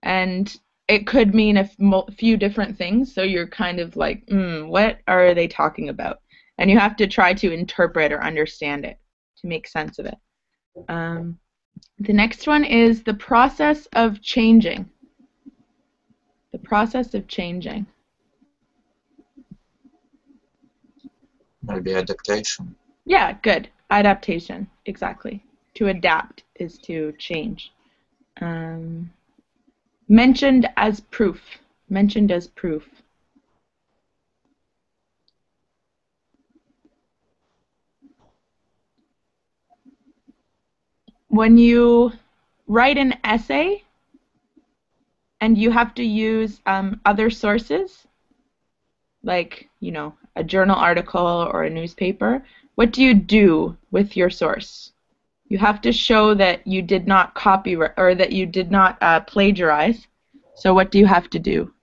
Speaker 1: and it could mean a few different things. So you're kind of like, mm, what are they talking about? And you have to try to interpret or understand it to make sense of it. Um, the next one is the process of changing. The process of changing.
Speaker 2: Maybe adaptation.
Speaker 1: Yeah, good. Adaptation, exactly. To adapt is to change. Um, mentioned as proof. Mentioned as proof. When you write an essay and you have to use um, other sources, like, you know, a journal article or a newspaper, what do you do with your source? You have to show that you did not copy or that you did not uh, plagiarize. So what do you have to do?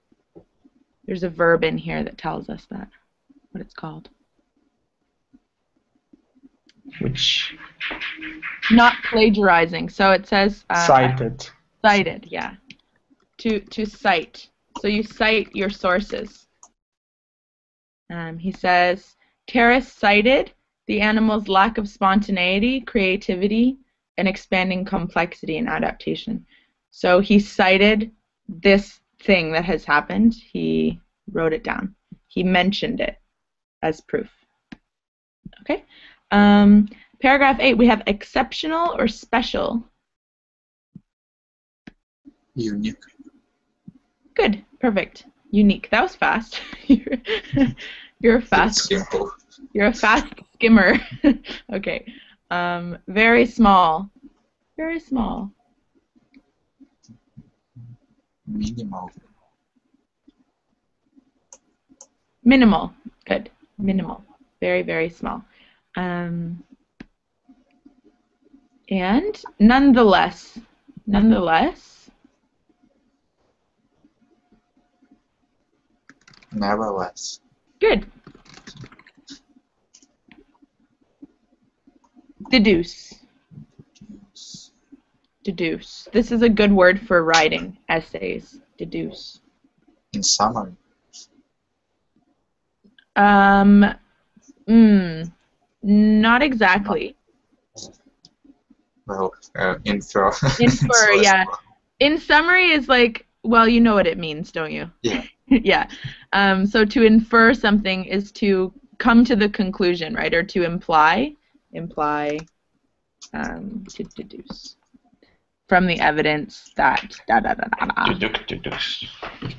Speaker 1: There's a verb in here that tells us that, what it's called.
Speaker 3: Which
Speaker 1: Not plagiarizing. So it says uh,
Speaker 3: cited.
Speaker 1: cited, yeah. To to cite. So you cite your sources. Um, he says Terrace cited the animal's lack of spontaneity, creativity, and expanding complexity and adaptation. So he cited this thing that has happened. He wrote it down. He mentioned it as proof. Okay. Um, paragraph eight. We have exceptional or special.
Speaker 2: Unique.
Speaker 1: Good. Perfect. Unique. That was fast. you're, you're a fast. You're a fast skimmer. okay. Um, very small. Very small.
Speaker 2: Minimal.
Speaker 1: Minimal. Good. Minimal. Very, very small. Um, and nonetheless. Nonetheless.
Speaker 2: Nevertheless.
Speaker 1: Good. Deduce. Deduce. This is a good word for writing essays. Deduce.
Speaker 2: In summary.
Speaker 1: Um, mm, not exactly.
Speaker 2: Well, uh, infer.
Speaker 1: Infer, yeah. In summary is like, well, you know what it means, don't you?
Speaker 2: Yeah.
Speaker 1: yeah. Um, so to infer something is to come to the conclusion, right? Or to imply, imply, um, to deduce from the evidence that da da da da da.
Speaker 3: Deduct, deduce.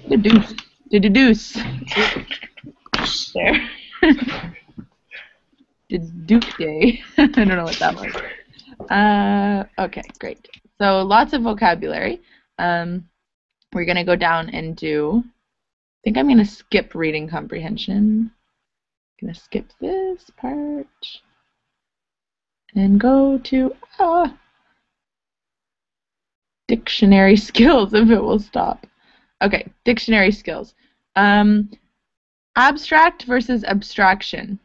Speaker 1: Deduce. Deduce. there. Deduce day. I don't know what that was. Uh, okay, great. So lots of vocabulary. Um, we're gonna go down and do I think I'm going to skip reading comprehension. I'm going to skip this part and go to ah, dictionary skills if it will stop. Okay, dictionary skills. Um, abstract versus abstraction.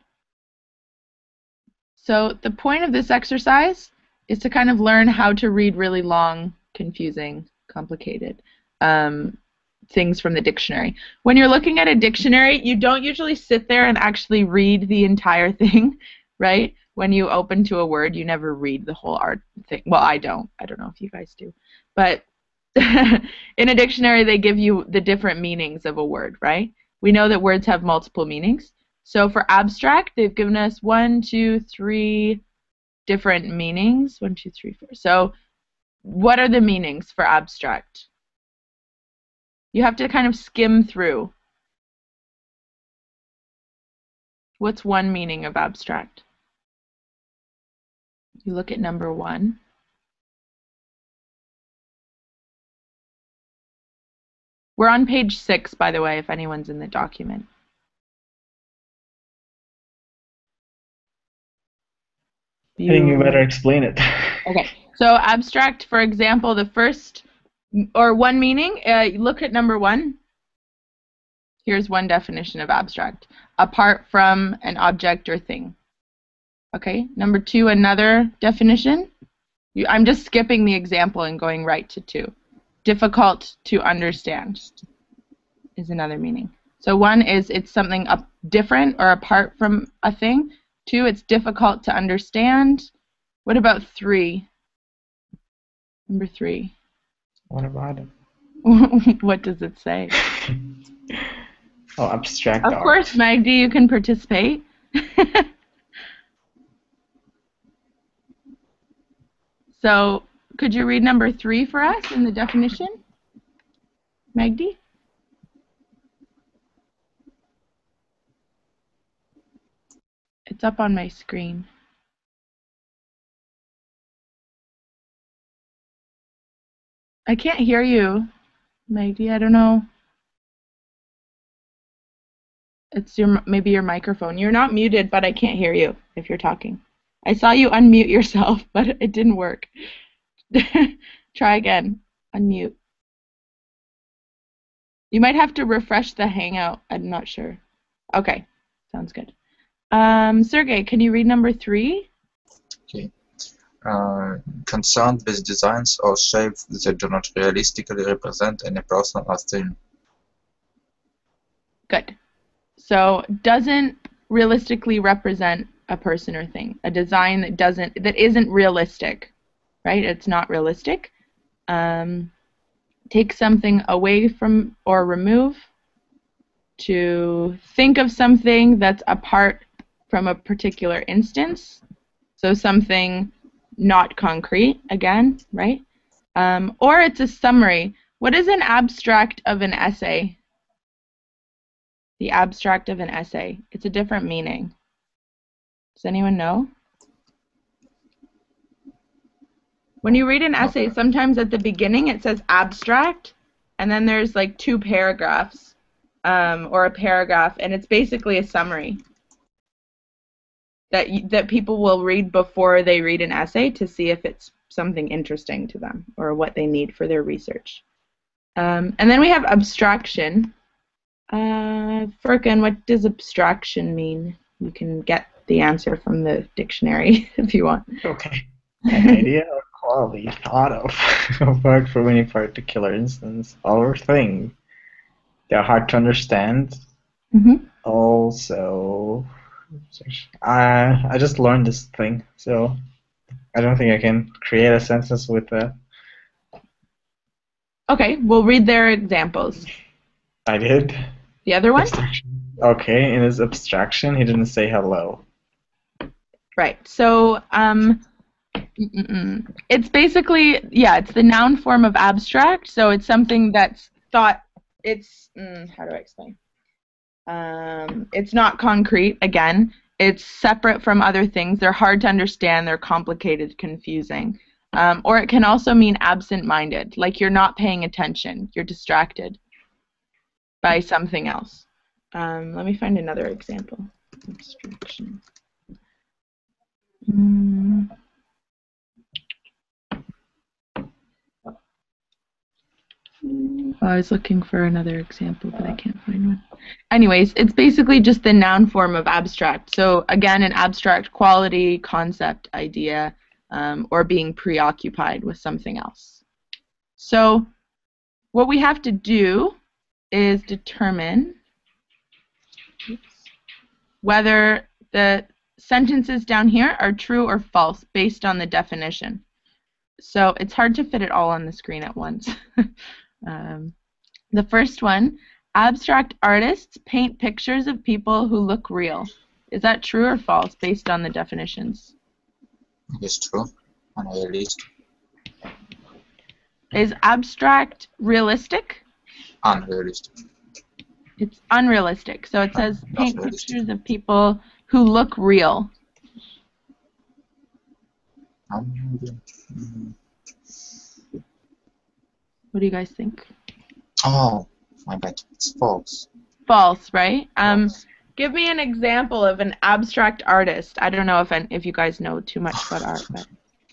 Speaker 1: So the point of this exercise is to kind of learn how to read really long, confusing, complicated um, things from the dictionary. When you're looking at a dictionary, you don't usually sit there and actually read the entire thing, right? When you open to a word, you never read the whole art thing. Well, I don't. I don't know if you guys do. But in a dictionary, they give you the different meanings of a word, right? We know that words have multiple meanings. So for abstract, they've given us one, two, three different meanings. One, two, three, four. So what are the meanings for abstract? You have to kind of skim through. What's one meaning of abstract? You look at number one. We're on page six, by the way, if anyone's in the document.
Speaker 3: I think you better explain it.
Speaker 1: Okay. So abstract, for example, the first or one meaning. Uh, look at number one. Here's one definition of abstract: apart from an object or thing. Okay. Number two, another definition. You, I'm just skipping the example and going right to two. Difficult to understand is another meaning. So one is it's something up different or apart from a thing. Two, it's difficult to understand. What about three? Number three.
Speaker 3: What about it?
Speaker 1: what does it say?
Speaker 3: oh, abstract
Speaker 1: Of
Speaker 3: art.
Speaker 1: course, Magdi, you can participate. so, could you read number three for us in the definition? Magdi? It's up on my screen. I can't hear you, Magdi. I don't know. It's your maybe your microphone. You're not muted, but I can't hear you if you're talking. I saw you unmute yourself, but it didn't work. Try again. Unmute. You might have to refresh the Hangout. I'm not sure. Okay, sounds good. Um, Sergey, can you read number three?
Speaker 2: Okay. Uh, concerned with designs or shapes that do not realistically represent any person or thing.
Speaker 1: Good. So doesn't realistically represent a person or thing. A design that doesn't that isn't realistic, right? It's not realistic. Um, take something away from or remove to think of something that's apart from a particular instance. So something not concrete, again, right? Um, or it's a summary. What is an abstract of an essay? The abstract of an essay. It's a different meaning. Does anyone know? When you read an essay, sometimes at the beginning it says abstract, and then there's like two paragraphs um, or a paragraph, and it's basically a summary that that people will read before they read an essay to see if it's something interesting to them or what they need for their research. Um, and then we have abstraction. Uh, what does abstraction mean? You can get the answer from the dictionary if you want.
Speaker 3: Okay. An idea or quality thought of apart from any particular instance or thing. They're hard to understand.
Speaker 1: hmm
Speaker 3: Also, I I just learned this thing, so I don't think I can create a sentence with that.
Speaker 1: Okay, we'll read their examples.
Speaker 3: I did.
Speaker 1: The other one?
Speaker 3: Okay, in his abstraction, he didn't say hello.
Speaker 1: Right. So, um, mm-mm. it's basically yeah, it's the noun form of abstract. So it's something that's thought. It's mm, how do I explain? Um, it's not concrete. Again, it's separate from other things. They're hard to understand. They're complicated, confusing. Um, or it can also mean absent-minded, like you're not paying attention. You're distracted. by something else. Um, let me find another example. Abstraction. Mm. I was looking for another example, but I can't find one. Anyways, it's basically just the noun form of abstract. So again, an abstract quality, concept, idea, um, or being preoccupied with something else. So what we have to do is determine whether the sentences down here are true or false based on the definition. So it's hard to fit it all on the screen at once. um, the first one, abstract artists paint pictures of people who look real. Is that true or false based on the definitions?
Speaker 2: It's true. Unrealistic.
Speaker 1: Is abstract realistic?
Speaker 2: Unrealistic.
Speaker 1: It's unrealistic. So it says
Speaker 2: Not
Speaker 1: paint
Speaker 2: realistic.
Speaker 1: pictures of people who look real.
Speaker 2: Unrealistic.
Speaker 1: What do you guys think?
Speaker 2: Oh, my bad. It's false.
Speaker 1: False, right? Um,
Speaker 2: False.
Speaker 1: give me an example of an abstract artist. I don't know if if you guys know too much about art, but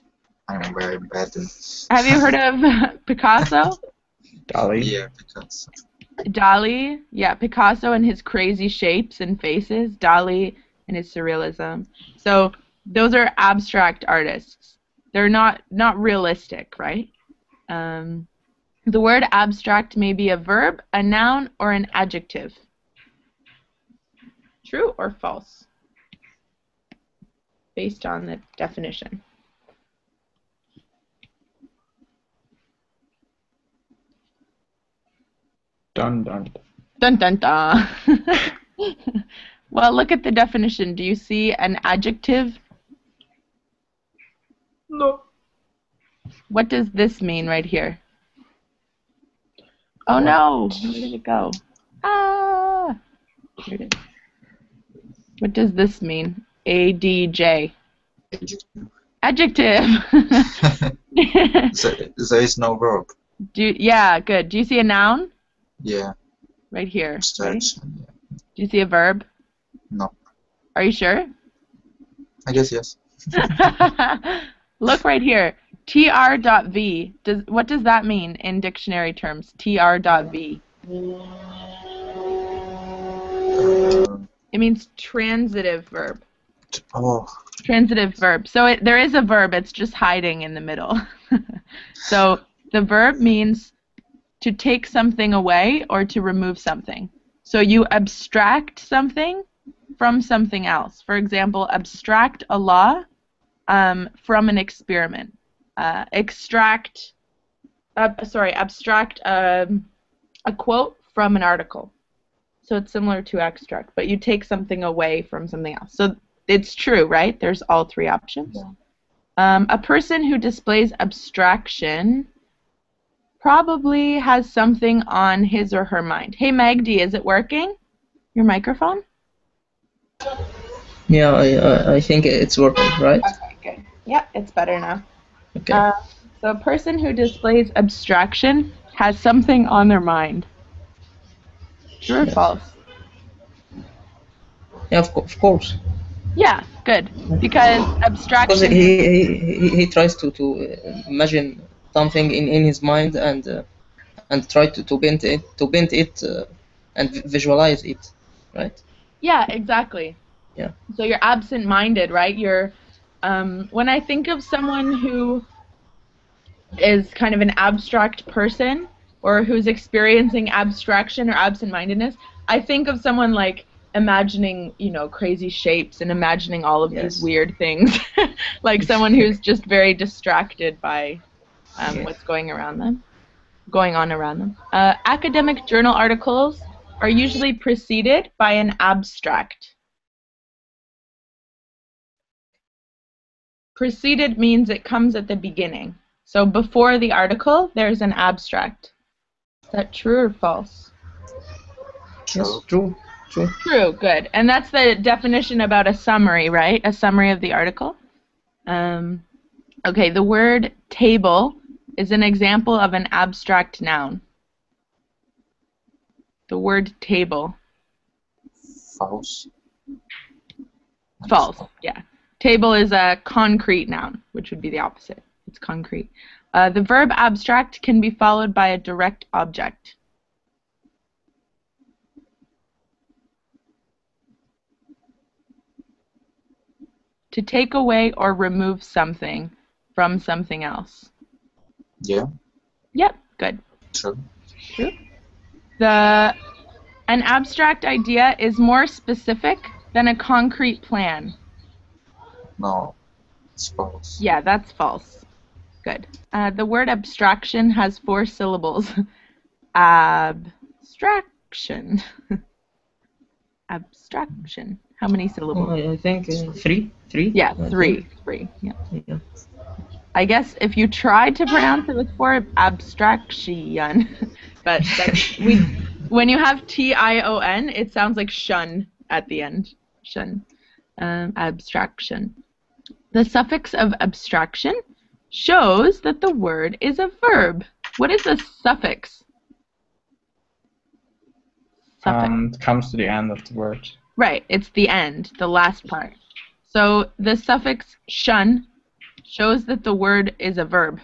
Speaker 2: I'm very bad in.
Speaker 1: have you heard of Picasso?
Speaker 3: Dali.
Speaker 2: Yeah, Picasso.
Speaker 1: Dali, yeah, Picasso and his crazy shapes and faces, Dali and his surrealism. So those are abstract artists. They're not not realistic, right? Um, the word abstract may be a verb, a noun, or an adjective. True or false? Based on the definition.
Speaker 3: Dun dun.
Speaker 1: Dun dun dun. well, look at the definition. Do you see an adjective?
Speaker 3: No.
Speaker 1: What does this mean right here? Oh no! Where did it go? Ah! Here it is. What does this mean? A D J.
Speaker 2: adjective.
Speaker 1: Adjective.
Speaker 2: there, there is no verb.
Speaker 1: Do yeah, good. Do you see a noun
Speaker 2: Yeah,
Speaker 1: right here? Right?
Speaker 2: Yeah.
Speaker 1: Do you see a verb?
Speaker 2: No,
Speaker 1: Are you sure?
Speaker 2: I guess yes.
Speaker 1: Look right here. tr.v. Does what does that mean in dictionary terms? tr.v. It means transitive verb.
Speaker 2: oh,
Speaker 1: Transitive verb. So it, there is a verb. It's just hiding in the middle. so the verb means to take something away or to remove something. So you abstract something from something else. For example, abstract a law um, from an experiment. Uh, extract, uh, sorry, abstract um, a quote from an article. So it's similar to extract, but you take something away from something else. So it's true, right? There's all three options.
Speaker 2: Yeah.
Speaker 1: Um, a person who displays abstraction probably has something on his or her mind. Hey, Magdi, is it working? Your microphone?
Speaker 5: Yeah, I, I, I think it's working, right?
Speaker 1: Okay, good. Yeah, it's better now.
Speaker 5: Okay.
Speaker 1: Uh, so a person who displays abstraction has something on their mind. True or
Speaker 5: Yes.
Speaker 1: false?
Speaker 5: yeah, of, co- of course.
Speaker 1: Yeah, good. Because
Speaker 5: Because
Speaker 1: abstraction.
Speaker 5: he, he, he, he tries to, to uh, imagine something in, in his mind and uh, and try to, to paint it to paint it uh, and visualize it, right?
Speaker 1: Yeah, exactly.
Speaker 5: Yeah.
Speaker 1: So you're absent-minded, right? You're. Um, when I think of someone who is kind of an abstract person or who's experiencing abstraction or absent-mindedness, I think of someone like imagining, you know, crazy shapes and imagining all of
Speaker 5: Yes.
Speaker 1: these weird things, like someone who's just very distracted by um,
Speaker 5: Yes.
Speaker 1: what's going around them, going on around them. Uh, academic journal articles are usually preceded by an abstract. Preceded means it comes at the beginning. So before the article, there's an abstract. Is that true or false?
Speaker 5: Yes,
Speaker 2: true.
Speaker 5: true, true.
Speaker 1: True, good. And that's the definition about a summary, right? A summary of the article. Um, okay, the word table is an example of an abstract noun. The word table.
Speaker 2: False.
Speaker 1: False. Yeah. Table is a concrete noun, which would be the opposite. It's concrete. Uh, the verb abstract can be followed by a direct object. To take away or remove something from something else.
Speaker 2: Yeah,
Speaker 1: Yep, good.
Speaker 2: true.
Speaker 1: The an abstract idea is more specific than a concrete plan.
Speaker 2: No, it's false.
Speaker 1: Yeah, that's false. Good. Uh, the word abstraction has four syllables. Abstraction. Abstraction. How many syllables?
Speaker 5: I, I think uh, three, three.
Speaker 1: Yeah, three. Three. Yeah.
Speaker 5: Yeah.
Speaker 1: I guess if you tried to pronounce it with four, abstraction. but that's, we, when you have T I O N, it sounds like shun at the end. Shun. Um, abstraction. The suffix of abstraction shows that the word is a verb. What is a suffix? Suffix.
Speaker 3: Um, it comes to the end of the word.
Speaker 1: Right, it's the end, the last part. So the suffix shun shows that the word is a verb.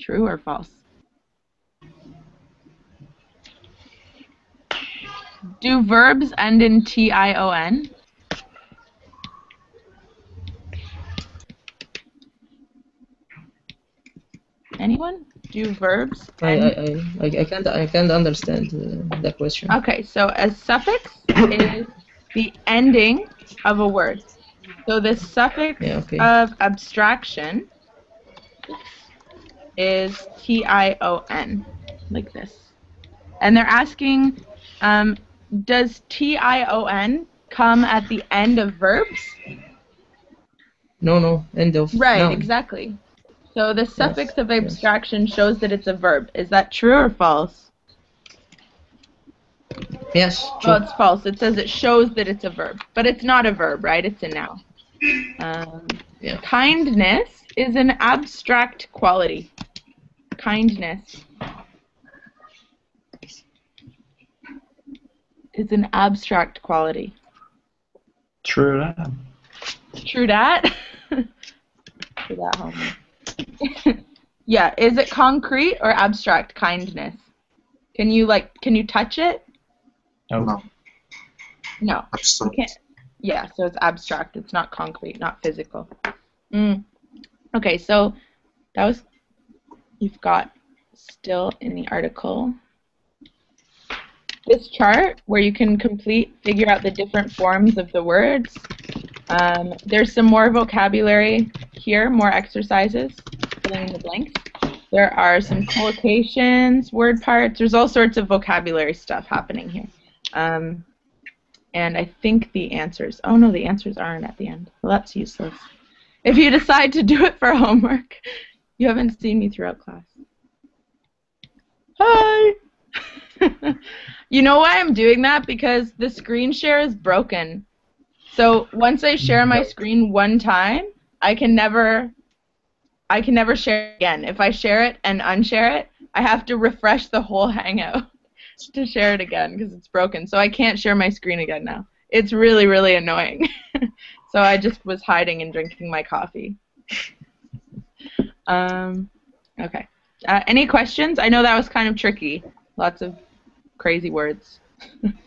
Speaker 1: True or false? Do verbs end in T I O N? Anyone? Do verbs
Speaker 5: I, I, I, I can't I can't understand uh, the question.
Speaker 1: Okay, so a suffix is the ending of a word. So the suffix
Speaker 5: Yeah, okay.
Speaker 1: of abstraction is T I O N, like this. And they're asking, um, does T I O N come at the end of verbs?
Speaker 5: No, no, end of.
Speaker 1: Right, exactly. So the suffix of
Speaker 5: yes.
Speaker 1: abstraction shows that it's a verb. Is that true or false?
Speaker 5: Yes, True.
Speaker 1: Well, it's false. It says it shows that it's a verb, but it's not a verb, right? It's a noun. Um,
Speaker 5: Yeah.
Speaker 1: Kindness is an abstract quality. Kindness is an abstract quality.
Speaker 3: True that.
Speaker 1: True that. True that, Homer. yeah. Is it concrete or abstract kindness? Can you like? Can you touch it?
Speaker 3: No.
Speaker 2: No,
Speaker 1: No.
Speaker 2: absolute.
Speaker 1: Yeah, so it's abstract. It's not concrete, not physical. Mm. Okay, so that was you've got still in the article this chart where you can complete figure out the different forms of the words. Um, there's some more vocabulary here, more exercises filling in the blanks. There are some collocations, word parts. There's all sorts of vocabulary stuff happening here. Um, and I think the answers. Oh no, the answers aren't at the end. Well, that's useless. If you decide to do it for homework, you haven't seen me throughout class. Hi. you know why I'm doing that? Because the screen share is broken. So once I share my screen one time, I can never I can never share again. If I share it and unshare it, I have to refresh the whole hangout to share it again because it's broken. So I can't share my screen again now. It's really, really annoying. so I just was hiding and drinking my coffee. Um, okay. Uh, any questions? I know that was kind of tricky. Lots of crazy words.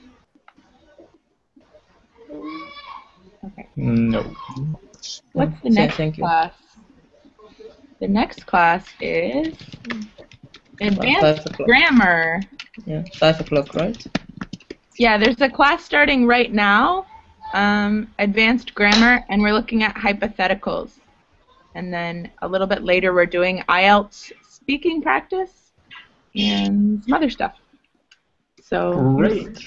Speaker 1: okay.
Speaker 3: No.
Speaker 1: What's the
Speaker 5: Yeah,
Speaker 1: next
Speaker 5: thank you.
Speaker 1: class? The next class is
Speaker 5: Five
Speaker 1: advanced grammar.
Speaker 5: Yeah, five o'clock, right?
Speaker 1: Yeah, there's a class starting right now, um, advanced grammar, and we're looking at hypotheticals. And then a little bit later, we're doing IELTS speaking practice and some other stuff. So
Speaker 3: Great.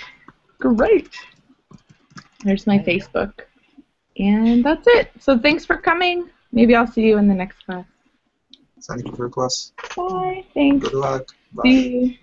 Speaker 1: great. There's my Facebook, and that's it. So thanks for coming. Maybe I'll see you in the next class.
Speaker 2: Thank you for your class.
Speaker 1: Bye. Thanks.
Speaker 2: Good luck. Bye.
Speaker 1: See you.